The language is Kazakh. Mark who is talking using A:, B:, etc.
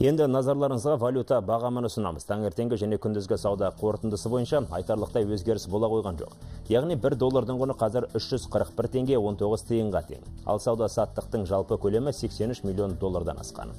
A: енді назарларыңызға валюта бағамын ұсынамыз. Таңертеңгі және күндізгі сауда қорытындысы бойынша айтарлықтай өзгеріс бола қойған жоқ. Яғни 1 доллардың құны қазір 341 теңге 19 тиынға тең. Ал сауда саттықтың жалпы көлемі 83 миллион доллардан асқан.